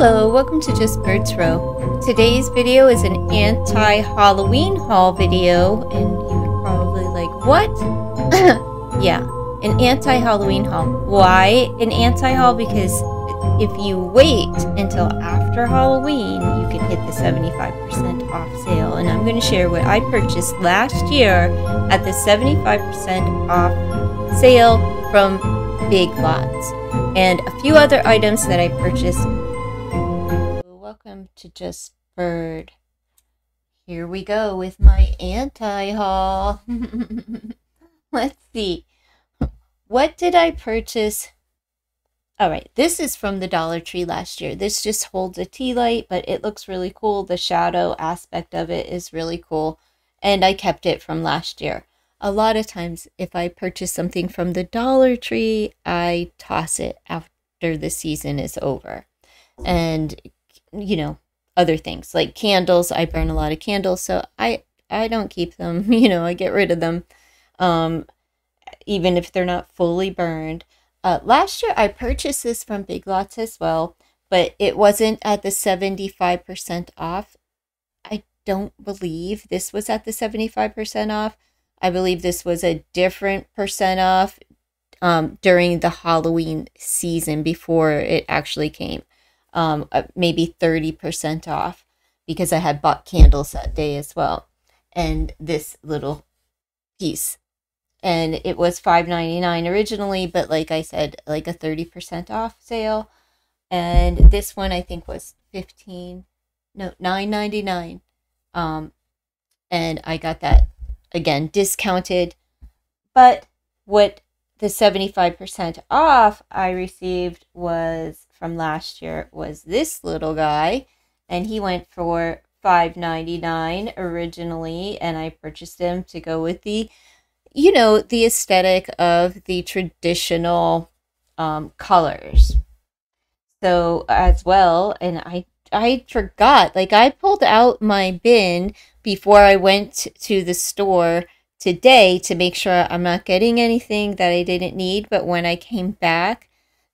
Hello, welcome to Just Bird 2. Today's video is an anti-Halloween haul video, and you're probably like, what? yeah, an anti-Halloween haul. Why an anti-haul? Because if you wait until after Halloween, you can hit the 75% off sale. And I'm going to share what I purchased last year at the 75% off sale from Big Lots and a few other items that I purchased. Welcome to Just Bird. Here we go with my anti haul. Let's see. What did I purchase? All right, this is from the Dollar Tree last year. This just holds a tea light, but it looks really cool. The shadow aspect of it is really cool. And I kept it from last year a lot of times if I purchase something from the Dollar Tree, I toss it after the season is over. And you know, other things like candles, I burn a lot of candles, so I I don't keep them, you know, I get rid of them. Um even if they're not fully burned. Uh last year I purchased this from Big Lots as well, but it wasn't at the 75% off. I don't believe this was at the 75% off I believe this was a different percent off um, during the Halloween season before it actually came. Um, uh, maybe 30% off because I had bought candles that day as well. And this little piece. And it was $5.99 originally, but like I said, like a 30% off sale. And this one I think was 15 no, 9.99. Um and I got that again discounted but what the 75% off i received was from last year was this little guy and he went for 5.99 originally and i purchased him to go with the you know the aesthetic of the traditional um, colors so as well and i i forgot like i pulled out my bin before I went to the store today to make sure I'm not getting anything that I didn't need. But when I came back,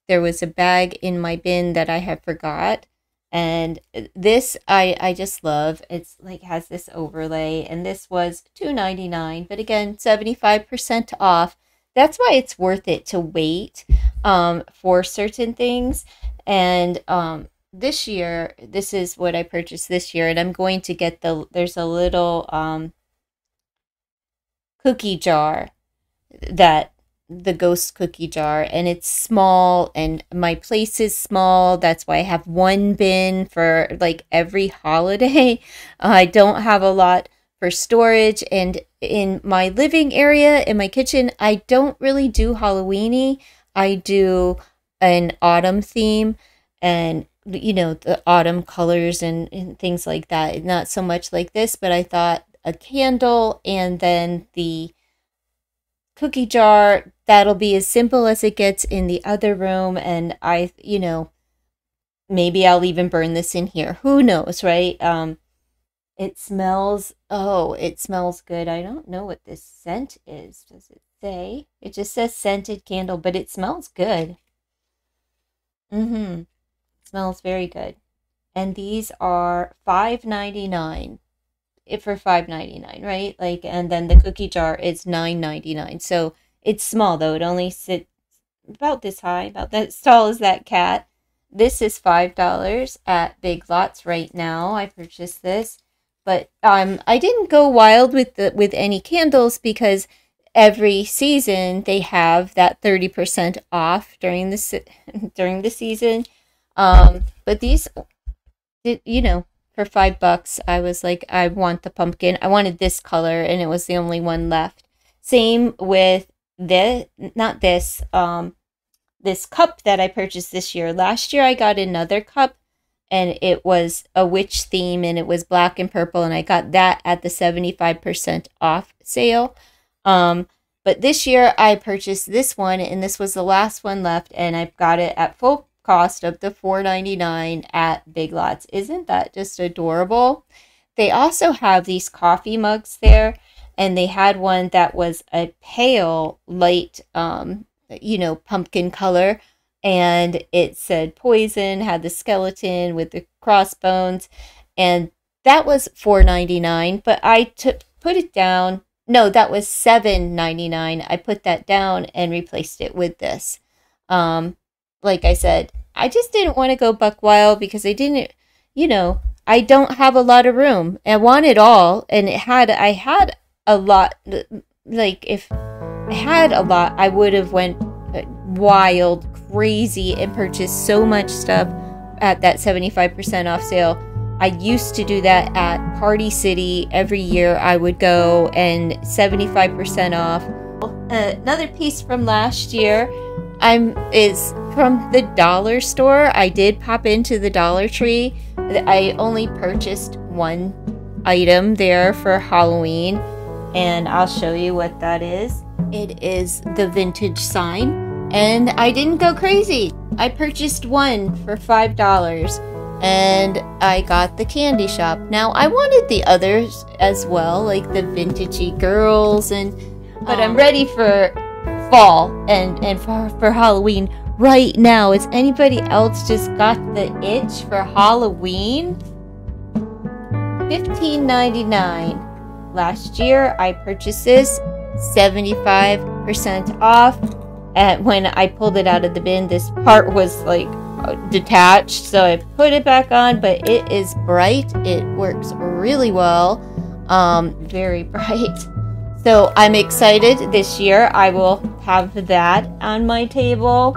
there was a bag in my bin that I had forgot. And this I, I just love. It's like has this overlay and this was $2.99, but again, 75% off. That's why it's worth it to wait um, for certain things. And um, this year, this is what I purchased this year, and I'm going to get the, there's a little um, cookie jar that, the ghost cookie jar, and it's small, and my place is small. That's why I have one bin for like every holiday. I don't have a lot for storage, and in my living area, in my kitchen, I don't really do Halloweeny. I do an autumn theme, and you know the autumn colors and, and things like that not so much like this but i thought a candle and then the cookie jar that'll be as simple as it gets in the other room and i you know maybe i'll even burn this in here. Who knows right? Um it smells oh it smells good. I don't know what this scent is. Does it say? It just says scented candle but it smells good. Mm-hmm. Smells very good. And these are $5.99 for $5.99, right? Like, and then the cookie jar is $9.99. So it's small though. It only sits about this high, about that tall as that cat. This is $5 at Big Lots right now. I purchased this. But um, I didn't go wild with the with any candles because every season they have that 30% off during the during the season um, but these, you know, for five bucks, I was like, I want the pumpkin. I wanted this color, and it was the only one left. Same with this, not this, um, this cup that I purchased this year. Last year, I got another cup, and it was a witch theme, and it was black and purple, and I got that at the 75% off sale. Um, but this year, I purchased this one, and this was the last one left, and I've got it at full cost of the $4.99 at Big Lots. Isn't that just adorable? They also have these coffee mugs there, and they had one that was a pale, light, um, you know, pumpkin color. and it said poison, had the skeleton with the crossbones, and that was four ninety nine. But I took put it down. No, that was seven ninety nine. I put that down and replaced it with this. Um, like I said, I just didn't want to go buck wild because I didn't, you know, I don't have a lot of room. I want it all, and it had I had a lot. Like if I had a lot, I would have went uh, wild, crazy, and purchased so much stuff at that seventy five percent off sale. I used to do that at Party City every year. I would go and seventy five percent off. Another piece from last year I'm is from the dollar store. I did pop into the Dollar Tree. I only purchased one item there for Halloween, and I'll show you what that is. It is the vintage sign, and I didn't go crazy. I purchased one for $5 and I got the candy shop. Now I wanted the others as well, like the vintagey girls and but I'm ready for fall and and for, for Halloween right now. Has anybody else just got the itch for Halloween? $15.99. Last year I purchased this 75% off. And when I pulled it out of the bin, this part was like detached. So I put it back on, but it is bright. It works really well. Um, very bright. So I'm excited this year. I will have that on my table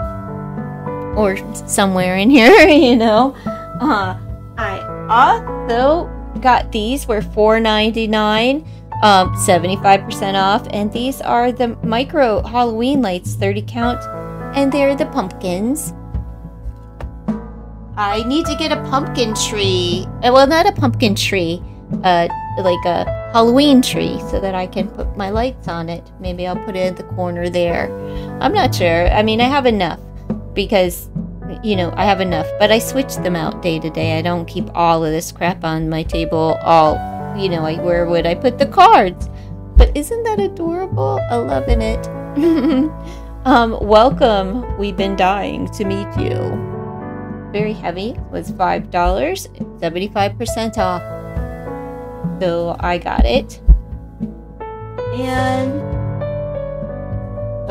or somewhere in here, you know. Uh, I also got these were $4.99, um, 75% off, and these are the micro Halloween lights, 30 count, and they're the pumpkins. I need to get a pumpkin tree. Uh, well, not a pumpkin tree, uh, like a Halloween tree so that I can put my lights on it. Maybe I'll put it in the corner there. I'm not sure. I mean, I have enough because, you know, I have enough, but I switch them out day to day. I don't keep all of this crap on my table all, you know, I, where would I put the cards? But isn't that adorable? I'm loving it. um, welcome. We've been dying to meet you. Very heavy was $5, 75% off. So I got it. And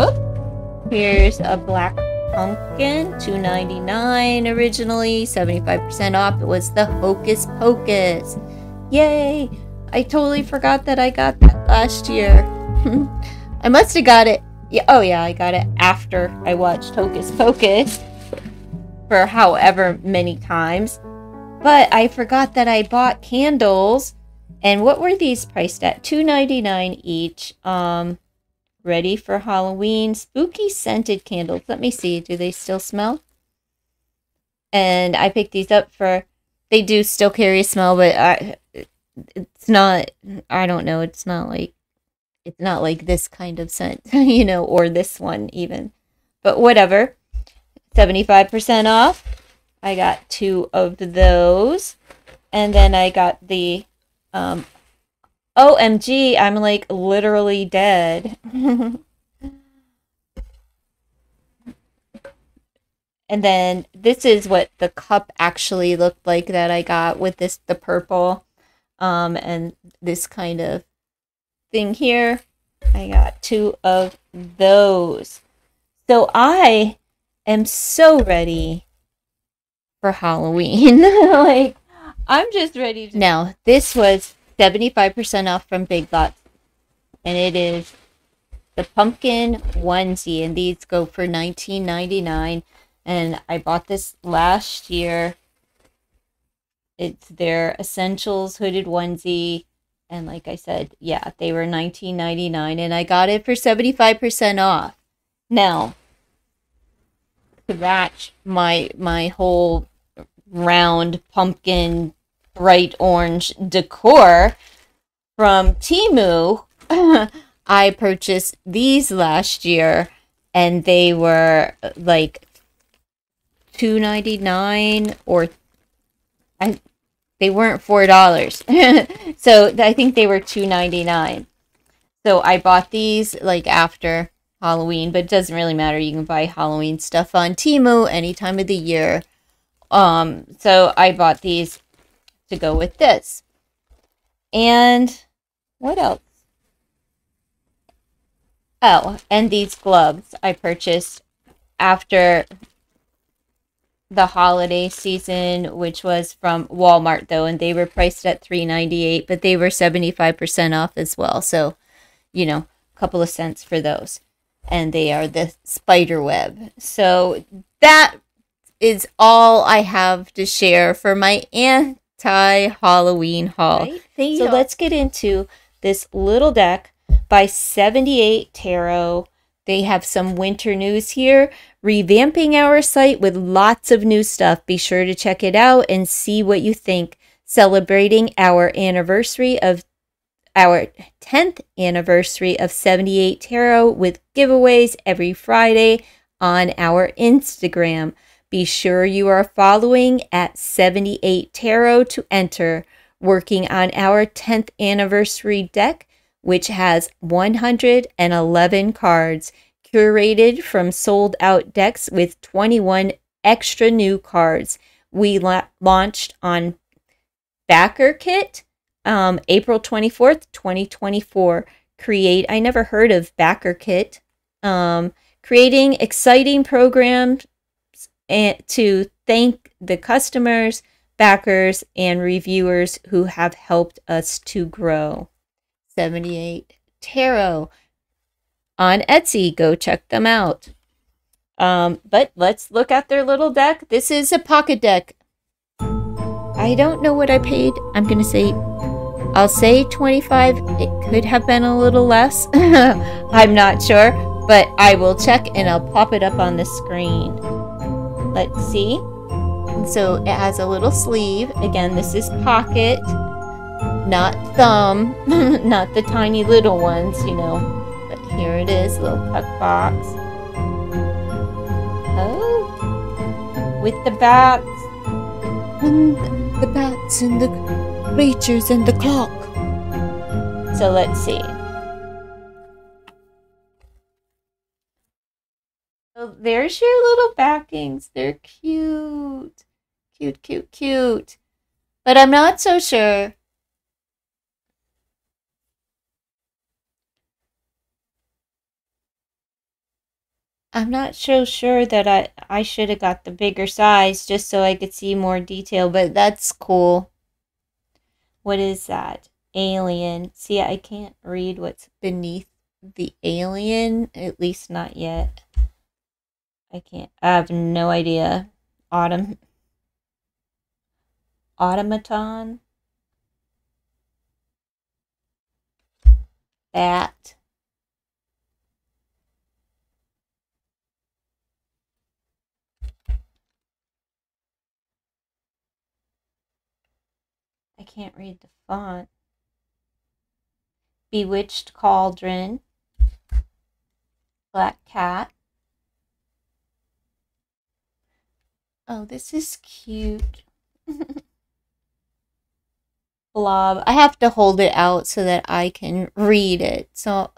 oh, here's a black pumpkin, $2.99 originally, 75% off. It was the Hocus Pocus. Yay! I totally forgot that I got that last year. I must have got it. Yeah, oh yeah, I got it after I watched Hocus Pocus for however many times. But I forgot that I bought candles and what were these priced at? Two ninety nine each. Um, ready for Halloween. Spooky scented candles. Let me see. Do they still smell? And I picked these up for. They do still carry a smell, but I. It's not. I don't know. It's not like. It's not like this kind of scent, you know, or this one even. But whatever. 75% off. I got two of those. And then I got the um, OMG, I'm like literally dead. and then this is what the cup actually looked like that I got with this the purple um and this kind of thing here. I got two of those. So I am so ready for Halloween. like I'm just ready to. Now, this was 75% off from Big Lots. And it is the pumpkin onesie. And these go for $19.99. And I bought this last year. It's their Essentials hooded onesie. And like I said, yeah, they were $19.99. And I got it for 75% off. Now, to match my my whole round pumpkin bright orange decor from Temu. I purchased these last year and they were like two ninety nine or I they weren't four dollars. so I think they were two ninety nine. So I bought these like after Halloween, but it doesn't really matter. You can buy Halloween stuff on Temu any time of the year. Um, so I bought these to go with this. And what else? Oh, and these gloves I purchased after the holiday season, which was from Walmart though, and they were priced at three ninety eight, but they were seventy five percent off as well. So, you know, a couple of cents for those. And they are the spider web. So that is all I have to share for my anti Halloween haul. So let's get into this little deck by 78 Tarot. They have some winter news here, revamping our site with lots of new stuff. Be sure to check it out and see what you think. Celebrating our anniversary of our 10th anniversary of 78 Tarot with giveaways every Friday on our Instagram. Be sure you are following at 78 Tarot to enter. Working on our 10th anniversary deck which has 111 cards curated from sold out decks with 21 extra new cards. We la- launched on BackerKit um, April 24th, 2024. Create, I never heard of BackerKit. Um, creating exciting programs and to thank the customers, backers, and reviewers who have helped us to grow. 78 Tarot on Etsy. Go check them out. Um, but let's look at their little deck. This is a pocket deck. I don't know what I paid. I'm going to say, I'll say 25. It could have been a little less. I'm not sure, but I will check and I'll pop it up on the screen. Let's see. So it has a little sleeve. Again, this is pocket not thumb, not the tiny little ones, you know. But here it is, little tuck box. Oh, with the bats. And the bats and the creatures and the clock. So let's see. There's your little backings. They're cute. Cute, cute, cute. But I'm not so sure I'm not so sure that I, I should have got the bigger size just so I could see more detail, but that's cool. What is that? Alien. See, I can't read what's beneath the alien, at least not yet. I can't, I have no idea. Autumn. Automaton. Bat. I can't read the font. Bewitched Cauldron. Black Cat. Oh, this is cute. Blob. I have to hold it out so that I can read it. So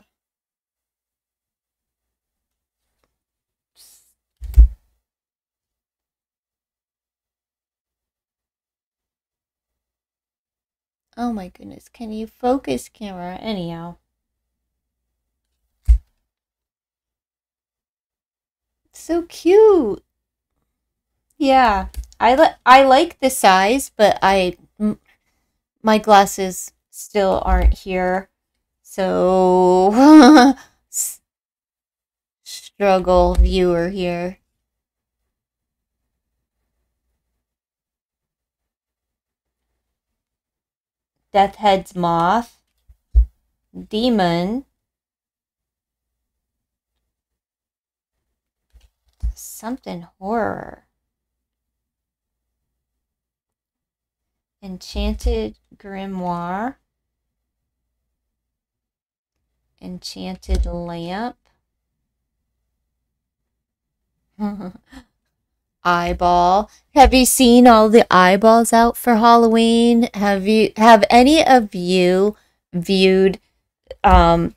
Oh my goodness, can you focus camera anyhow? So cute. Yeah, I li I like the size, but I my glasses still aren't here. So struggle viewer here. Deathhead's Moth, Demon, something horror, Enchanted Grimoire, Enchanted Lamp, eyeball. Have you seen all the eyeballs out for Halloween? Have you have any of you viewed um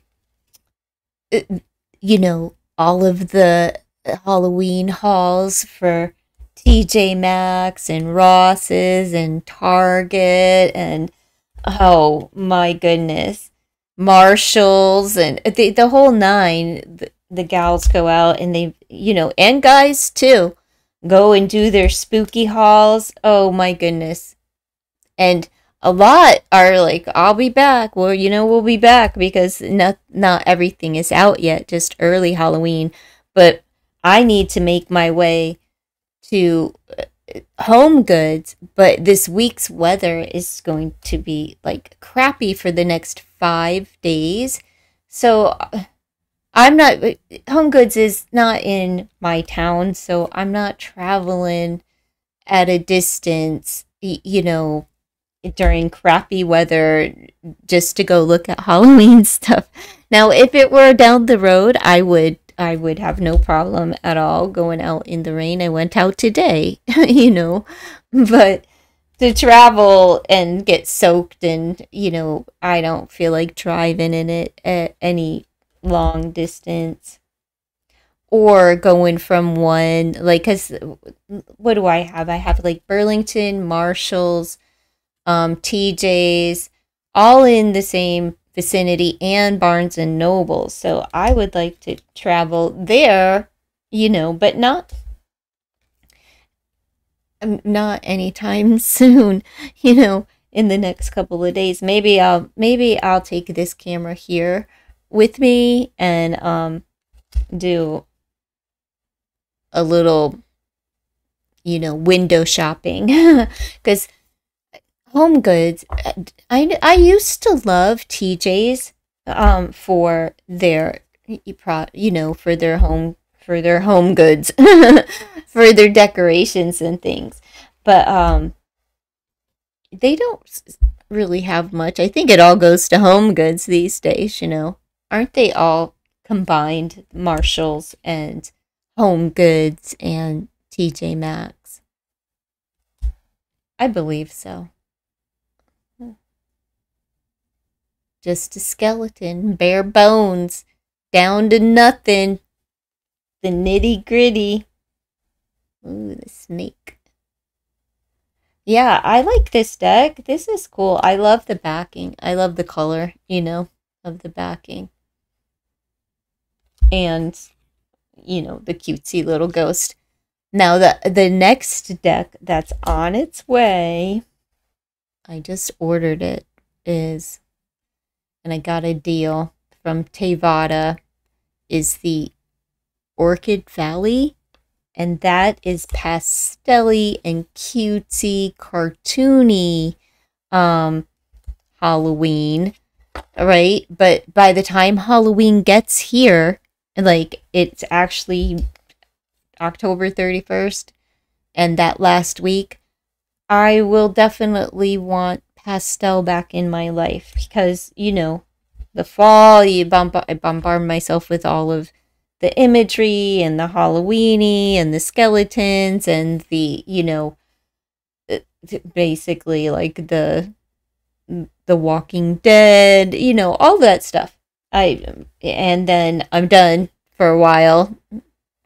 you know, all of the Halloween hauls for TJ Maxx and Ross's and Target and oh my goodness, Marshalls and uh, the, the whole nine. The, the gals go out and they, you know, and guys too, go and do their spooky hauls. Oh my goodness. And a lot are like, I'll be back. Well, you know, we'll be back because not not everything is out yet, just early Halloween. But I need to make my way to uh, home goods, but this week's weather is going to be like crappy for the next 5 days. So uh, I'm not home goods is not in my town, so I'm not traveling at a distance, you know, during crappy weather just to go look at Halloween stuff. Now, if it were down the road, I would I would have no problem at all going out in the rain. I went out today, you know, but to travel and get soaked and, you know, I don't feel like driving in it at any long distance or going from one like cuz what do I have? I have like Burlington, Marshalls, um, TJ's, all in the same vicinity, and Barnes and Noble. So I would like to travel there, you know, but not um, not anytime soon, you know, in the next couple of days. Maybe I'll maybe I'll take this camera here with me and um do a little you know window shopping because home goods. I, I used to love TJ's um, for their you know for their home for their home goods for their decorations and things. But um they don't really have much. I think it all goes to home goods these days you know. Aren't they all combined marshalls and home goods and tj maxx? I believe so Just a skeleton, bare bones, down to nothing. The nitty gritty. Ooh, the snake. Yeah, I like this deck. This is cool. I love the backing. I love the color, you know, of the backing. And, you know, the cutesy little ghost. Now, the, the next deck that's on its way, I just ordered it, is and I got a deal from Tevada is the Orchid Valley. And that is pastelly and cutesy, cartoony um, Halloween, right? But by the time Halloween gets here, like it's actually October 31st and that last week, I will definitely want pastel back in my life because you know the fall you bump I bombard myself with all of the imagery and the Halloweeny and the skeletons and the you know uh, basically like the the Walking Dead you know all that stuff. I and then I'm done for a while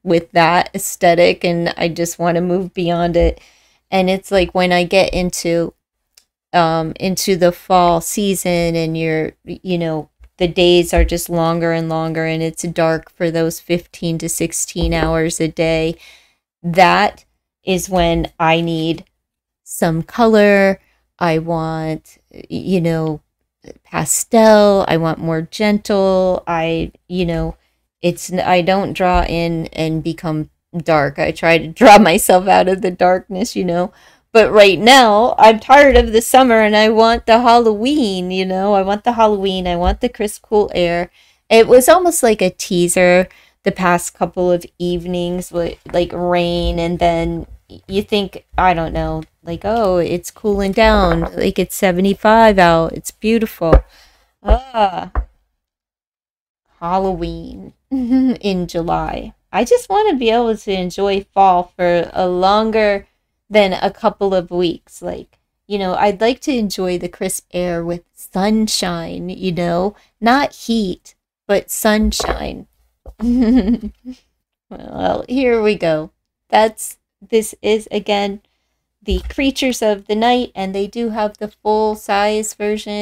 with that aesthetic and I just want to move beyond it. And it's like when I get into um, into the fall season and you're, you know, the days are just longer and longer and it's dark for those 15 to 16 hours a day, that is when I need some color. I want, you know, pastel. I want more gentle. I, you know, it's, I don't draw in and become dark. I try to draw myself out of the darkness, you know. But right now, I'm tired of the summer and I want the Halloween, you know? I want the Halloween. I want the crisp, cool air. It was almost like a teaser the past couple of evenings with like rain and then you think I don't know, like oh, it's cooling down, like it's 75 out. It's beautiful. Ah. Halloween in July. I just want to be able to enjoy fall for a longer than a couple of weeks. Like, you know, I'd like to enjoy the crisp air with sunshine, you know, not heat, but sunshine. well, here we go. That's this is again the creatures of the night, and they do have the full size version.